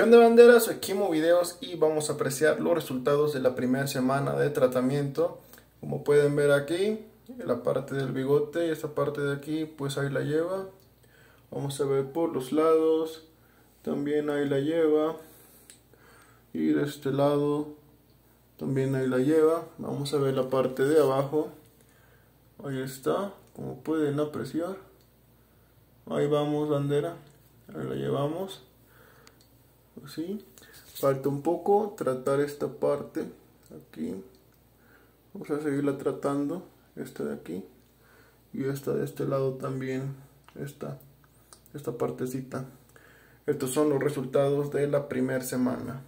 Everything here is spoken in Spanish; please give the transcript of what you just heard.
onda banderas? Soy Kimo Videos y vamos a apreciar los resultados de la primera semana de tratamiento. Como pueden ver aquí, la parte del bigote y esta parte de aquí, pues ahí la lleva. Vamos a ver por los lados, también ahí la lleva. Y de este lado, también ahí la lleva. Vamos a ver la parte de abajo. Ahí está, como pueden apreciar. Ahí vamos bandera, ahí la llevamos así falta un poco tratar esta parte aquí. Vamos a seguirla tratando esta de aquí. Y esta de este lado también esta esta partecita. Estos son los resultados de la primera semana